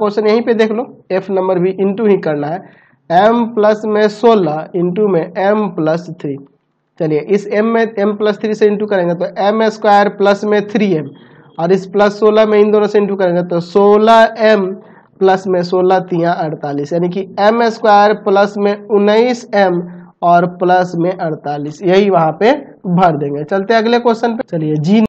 Question यहीं पे देख लो एफ़ नंबर भी इंटू ही करना है। एम प्लस में सोलह इंटू में एम प्लस थ्री चलिए, इस एम में एम प्लस थ्री से इंटू करेंगे तो एम स्क्वायर प्लस में थ्री एम और इस प्लस सोलह में इन दोनों से इंटू करेंगे तो सोलह एम प्लस में सोलह तिया अड़तालीस। यानी कि एम स्क्वायर प्लस में उन्नीस एम और प्लस में अड़तालीस। यही वहाँ पे भर देंगे। चलते अगले क्वेश्चन पे। चलिए जी